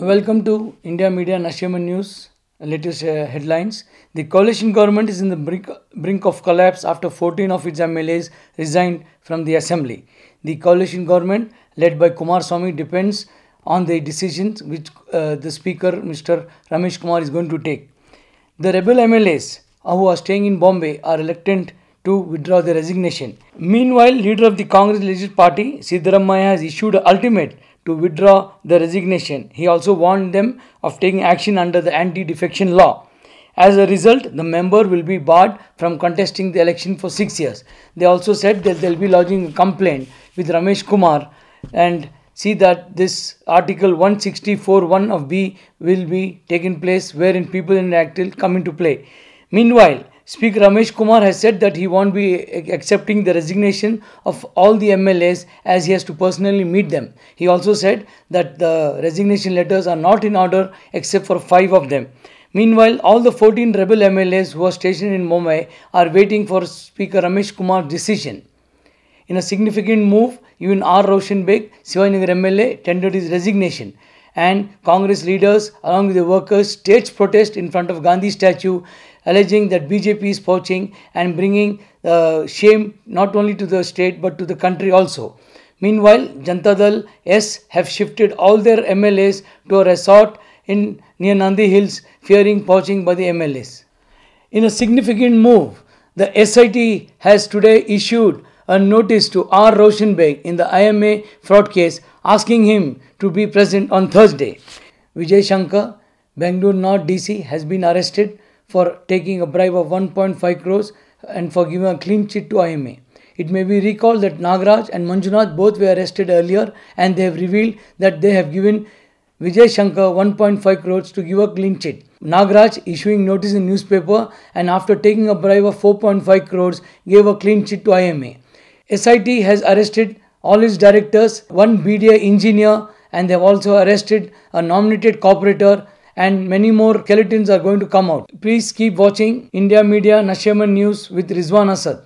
Welcome to India Media Nashiman News. Latest uh, headlines. The coalition government is in the brink, brink of collapse after 14 of its MLAs resigned from the assembly. The coalition government, led by Kumar Swamy, depends on the decisions which uh, the speaker, Mr. Ramesh Kumar, is going to take. The rebel MLAs who are staying in Bombay are reluctant to withdraw the resignation. Meanwhile, leader of the Congress Legislative Party, Siddaramaiah, has issued an ultimate to withdraw the resignation. He also warned them of taking action under the anti-defection law. As a result, the member will be barred from contesting the election for six years. They also said that they'll be lodging a complaint with Ramesh Kumar and see that this article 164.1 of B will be taken place wherein people in the act will come into play. Meanwhile, Speaker Ramesh Kumar has said that he won't be accepting the resignation of all the MLAs as he has to personally meet them. He also said that the resignation letters are not in order except for five of them. Meanwhile, all the 14 rebel MLAs who are stationed in Mumbai are waiting for Speaker Ramesh Kumar's decision. In a significant move, even R. Roshan Baig, Shivajinagar MLA, tendered his resignation and Congress leaders along with the workers staged protest in front of Gandhi statue alleging that BJP is poaching and bringing uh, shame not only to the state but to the country also. Meanwhile, Janata Dal S have shifted all their MLAs to a resort in near Nandi Hills fearing poaching by the MLAs. In a significant move, the SIT has today issued a notice to R. Roshan Baig in the IMA fraud case asking him to be present on Thursday. Vijay Shankar, Bangalore North DC, has been arrested for taking a bribe of 1.5 crores and for giving a clean chit to IMA. It may be recalled that Nagraj and Manjunath both were arrested earlier and they have revealed that they have given Vijay Shankar 1.5 crores to give a clean chit. Nagraj issuing notice in newspaper and after taking a bribe of 4.5 crores gave a clean chit to IMA. SIT has arrested all its directors, one BDA engineer and they have also arrested a nominated corporator and many more skeletons are going to come out. Please keep watching India Media Nashiman News with Rizwan Asad.